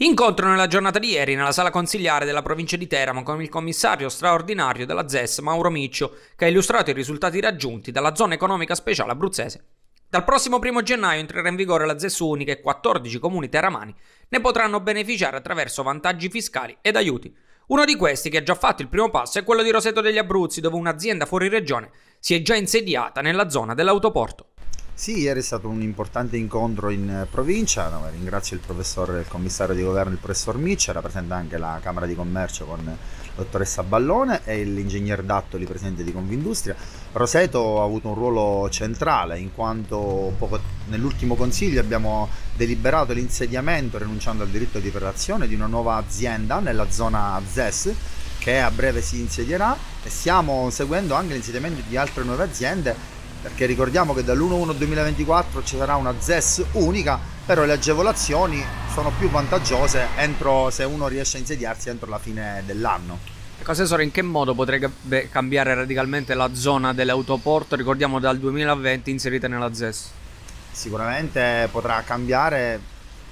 Incontro nella giornata di ieri nella sala consigliare della provincia di Teramo con il commissario straordinario della ZES Mauro Miccio che ha illustrato i risultati raggiunti dalla zona economica speciale abruzzese. Dal prossimo 1 gennaio entrerà in vigore la ZES unica e 14 comuni teramani ne potranno beneficiare attraverso vantaggi fiscali ed aiuti. Uno di questi che ha già fatto il primo passo è quello di Roseto degli Abruzzi dove un'azienda fuori regione si è già insediata nella zona dell'autoporto. Sì, ieri è stato un importante incontro in eh, provincia, no, ringrazio il professore, il commissario di governo, il professor Miccia, rappresenta anche la Camera di Commercio con la dottoressa Ballone e l'ingegner Dattoli, presidente di Confindustria. Roseto ha avuto un ruolo centrale in quanto nell'ultimo consiglio abbiamo deliberato l'insediamento, rinunciando al diritto di prelazione, di una nuova azienda nella zona ZES che a breve si insedierà e stiamo seguendo anche l'insediamento di altre nuove aziende perché ricordiamo che dall'1-1-2024 ci sarà una ZES unica, però le agevolazioni sono più vantaggiose entro, se uno riesce a insediarsi entro la fine dell'anno. Assessore, in che modo potrebbe cambiare radicalmente la zona dell'autoporto, ricordiamo dal 2020 inserita nella ZES? Sicuramente potrà cambiare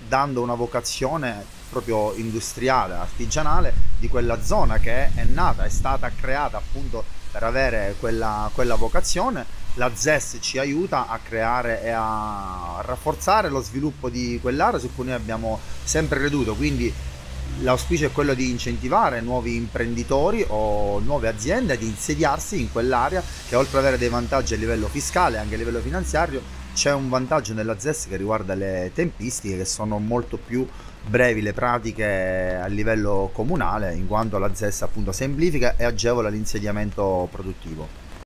dando una vocazione proprio industriale, artigianale di quella zona che è nata, è stata creata appunto per avere quella, quella vocazione. La ZES ci aiuta a creare e a rafforzare lo sviluppo di quell'area su cui noi abbiamo sempre creduto. Quindi l'auspicio è quello di incentivare nuovi imprenditori o nuove aziende ad insediarsi in quell'area che oltre ad avere dei vantaggi a livello fiscale e anche a livello finanziario c'è un vantaggio nella ZES che riguarda le tempistiche che sono molto più brevi le pratiche a livello comunale in quanto la ZES appunto semplifica e agevola l'insediamento produttivo